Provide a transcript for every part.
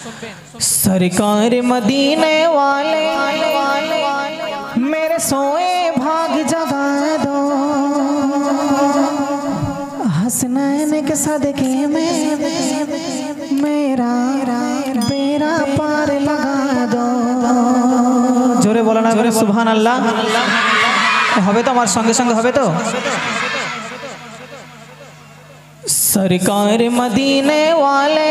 सरकार मदीने वाले, मेरे सोए भाग जगा दो। हसनैन के सदके में मेरा मेरा पार लगा दो। जोरे बोला ना जोरे सुबह अल्लाह हवे तो हमारे संगे संग हवे तो। सरकार मदीने वाले,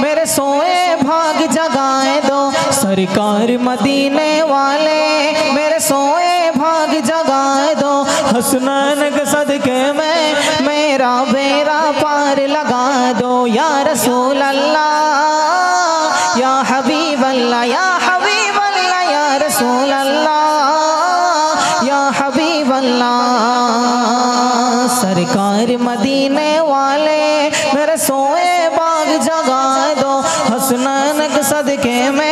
मेरे सोए भाग जगाए दो। सरकार मदीने वाले मेरे सोए भाग जगाए दो। हसनैन के सदके में मेरा बेरा पार लगा दो। या रसूल अल्लाह या हबीब अल्लाह या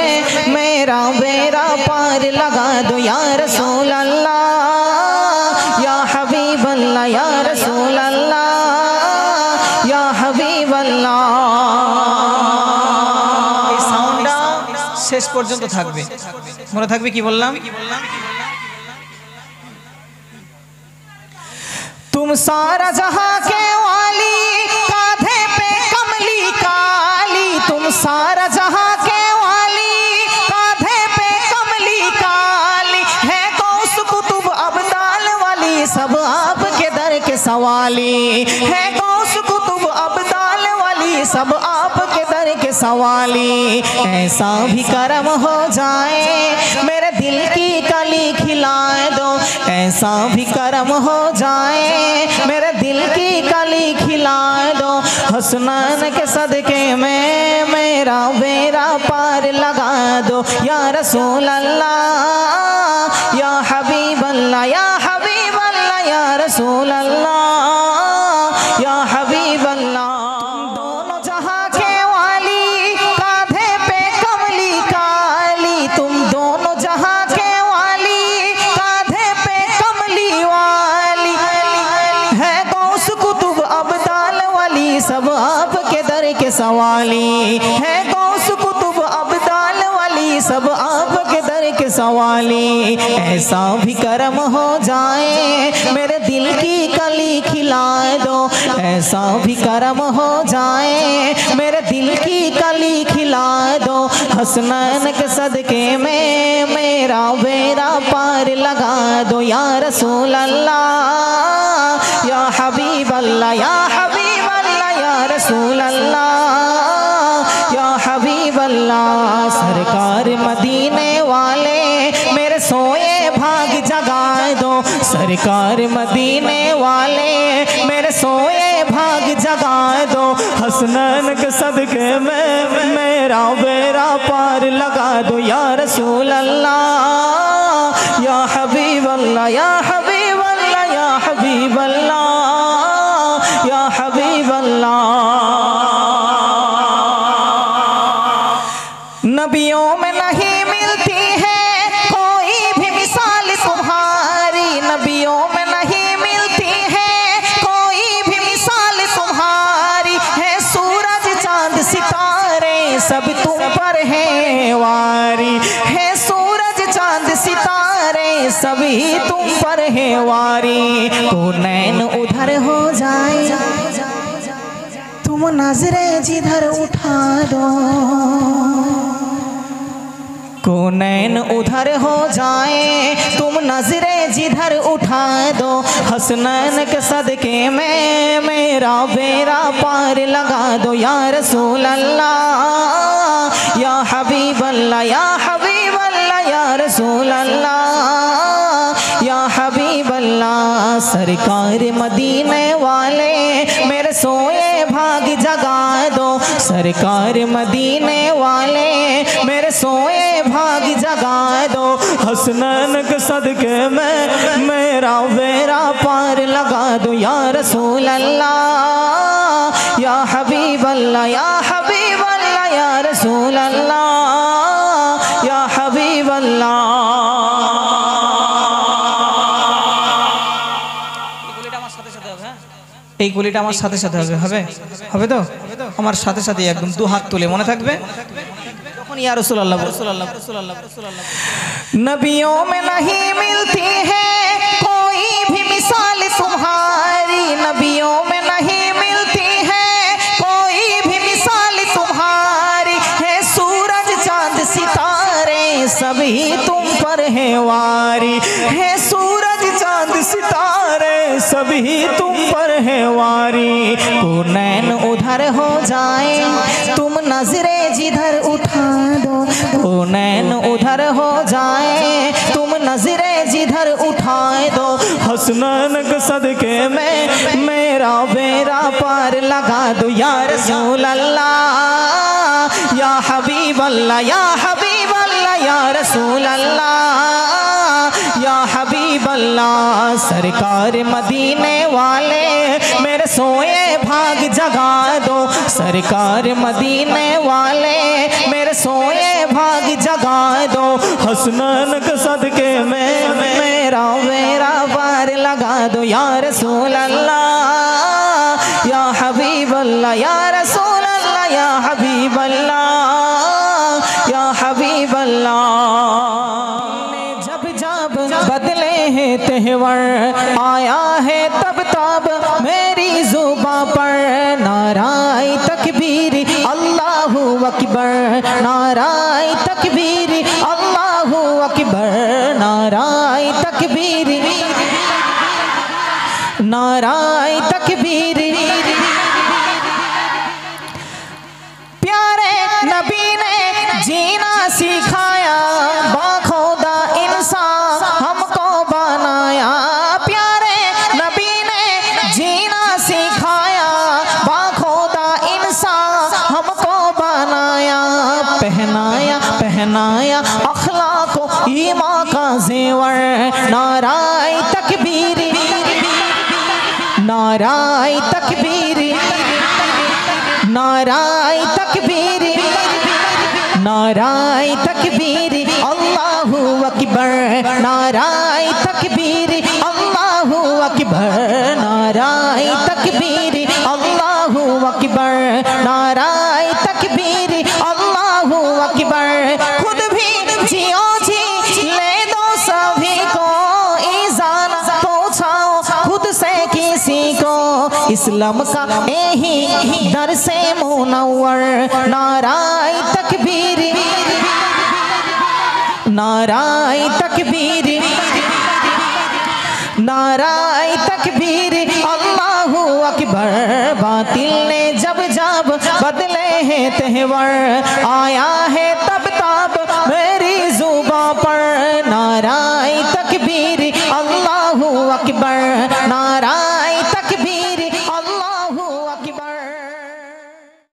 में मेरा बेरा पार लगा दो या रसूल अल्लाह या हबीब अल्लाह या रसूल अल्लाह या हबीब अल्लाह এই সাউন্ডটা শেষ পর্যন্ত থাকবে মনে থাকবে কি বললাম तुम सारा जहां के वाली कांधे पे कमली काली तुम सारा के सवाली है गौस कुतुब अबदाल वाली, सब आपके दर के सवाली। ऐसा भी करम हो जाए, मेरे दिल की कली खिलाए दो। ऐसा भी करम हो जाए, मेरे दिल की कली खिलाए दो। हसनैन के सदके में मेरा बेरा पार लगा दो। या रसूल अल्लाह या हबीब अल्लाह या सवाली है गौस कुतुब अबदाल वाली, सब आपके दर के सवाली। ऐसा भी करम हो जाए, मेरे दिल की कली खिला दो। ऐसा भी करम हो जाए, मेरे दिल की कली खिला दो। हसनैन के सदके में, मेरा बेरा पार लगा दो। या रसूल अल्लाह या हबीब अल्लाह या हबीब अल्लाह या रसूल अल्लाह जगाए दो। सरकार मदीने वाले, मेरे सोए भाग जगा दो। हसनन के सदके में, मेरा बेरा पार लगा दो। या रसूल अल्लाह या हबीब अल्लाह या हबीब पर है वारी को नैन उधर हो जाए। तुम नजरे जिधर उठा दो, को नैन उधर हो जाए। तुम नजरे जिधर उठा दो हसनैन के सदके में, मेरा बेरा पार लगा दो। या रसूल अल्लाह या हबीब अल्लाह या हबीब अल्लाह या रसूल अल्लाह अल्लाह, सरकार मदीने वाले, मेरे सोए भाग जगा दो। सरकार मदीने वाले, मेरे सोए भाग जगा दो। हसनैन के सदके में मेरा बेरा पार लगा दो। या रसूल अल्लाह या हबीब अल्लाह या এই গলিটা আমার সাথে সাথে হবে হবে? হবে তো? আমার সাথে সাথে একদম দু হাত তুলে মনে থাকবে? রসুল আল্লাহ আল্লাহ আল্লাহ নবীও মে মিলতি सभी तुम पर है वारी। को नैन उधर हो जाए, तुम नजरे जिधर उठा दो। को नैन उधर हो जाए, तुम नजरे जिधर उठाए दो। हसनैन सदके में, मेरा बेरा पार लगा दो। या रसूल अल्लाह या हबीब अल्लाह या हबीब अल्लाह या रसूल अल्लाह या हबीब अल्लाह सरकार मदीने वाले, मेरे सोए भाग जगा दो। सरकार मदीने वाले, मेरे सोए भाग जगा दो। हसनैन के सदके में, मेरा मेरा बार लगा दो। यार रसूल अल्लाह या हबीब अल्लाह या अल्लाह या हबीब अल्लाह नाराय तकबीर अल्लाह अकबर। नाराय तकबीर अल्लाह अकबर। नाराय तकबीर नाराय तकबीर। पहनाया अखलाक ईमा का जेवर। नाराय तकबीर। नाराय तकबीर। नाराय तकबीर। नाराय तकबीर। अल्लाहू अकबर। नाराय तकबीर। अल्लाहू अकबर। नाराय तकबीर। अल्लाहू अकबर। नाराय तकबीर। इस्लाम का यही दर से मुनवर। नाराय तकबीर। नाराय तकबीर। नाराय तकबीर। अल्लाहू अकबर। बातिल ने जब जब बदले हैं तेवर आया है तब तब मेरी जुबा पर। नाराय तकबीर।